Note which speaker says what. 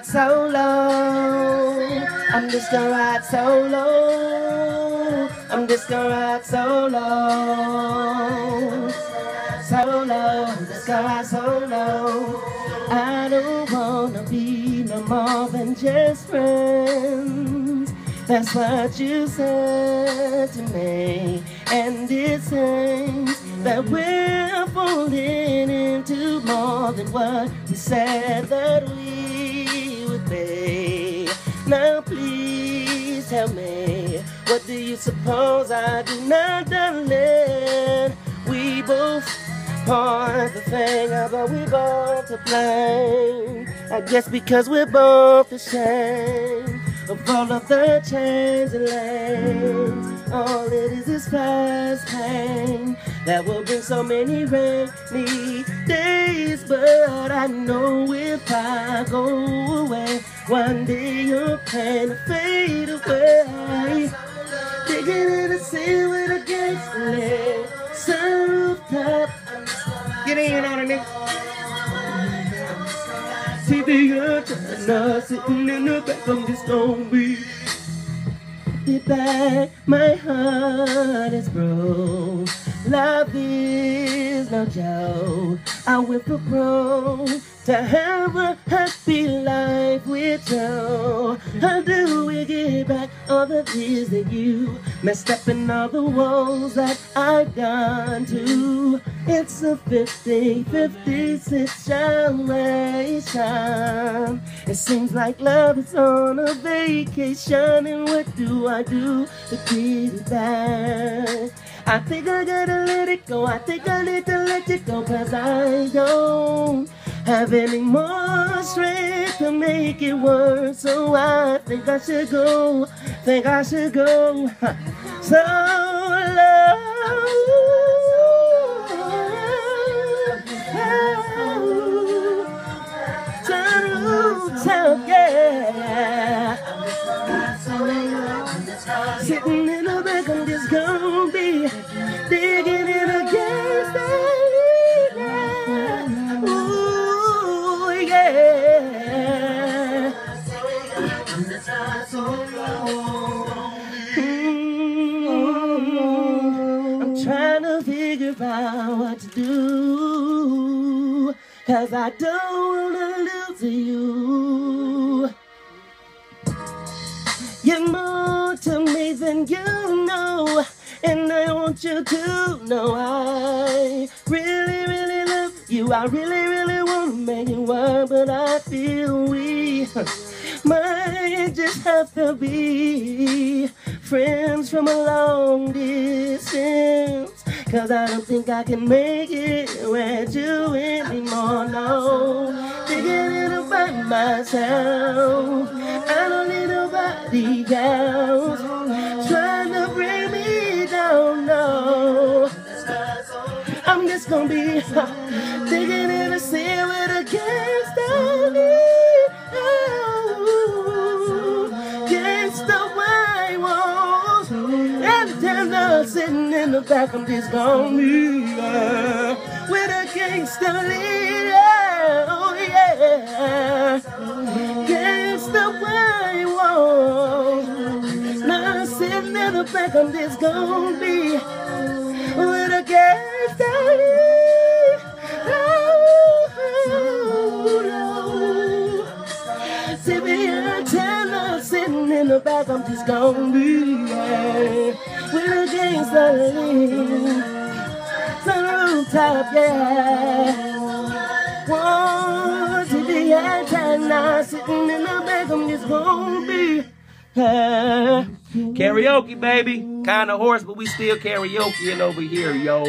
Speaker 1: solo. I'm just gonna ride solo. I'm just gonna ride solo. Solo, I'm just gonna ride solo. I don't wanna be no more than just friends. That's what you said to me, and it seems that we're falling into more than what we said that we tell me, what do you suppose I do now, darling? We both part the thing, but we both to blame. I guess because we're both the same of all of the changing lanes. All it is is fast pain that will bring so many rainy days. But I know if I go one day your pain will fade away. Digging in the sea with a gangster rooftop. Get in on it, TV antenna sitting in the back of this stone be the back, my heart is broke. Love is no joke. I went for broke to have a happy life with you. How do we get back all the years that you messed up in all the walls that I've done too? It's a 50-50 situation. It seems like love is on a vacation, and what do I do to get it back? I think I gotta let it go. I think I need to let it go, cause I don't have any more strength to make it work. So I think I should go, think I should go. So love. Yeah. Sitting in the back, I'm just gonna be trying to figure out what to do. Cause I don't wanna lose you. You're more to me than you know. And I want you to know I really, really love you. I really, really want to make it work, but I feel we might just have to be friends from a long distance. Cause I don't think I can make it with you anymore, no. Thinking it by myself. I don't need nobody else. Trying to bring me down, no. I'm just gonna be digging in the sitting in the back, I'm just gonna be uh, with a gangster leader. Oh yeah, gangsta way whoa. Now sitting in the back, I'm just gonna be with a gangster leader. Oh, no. See me antenna sitting in the back, I'm just gonna be. Yeah with against the lean. Sunrooftop, yeah. Want to be antenna sitting in the back, I'm just gonna be. Uh,
Speaker 2: karaoke, baby. Kind of hoarse, but we still karaokeing over here, yo.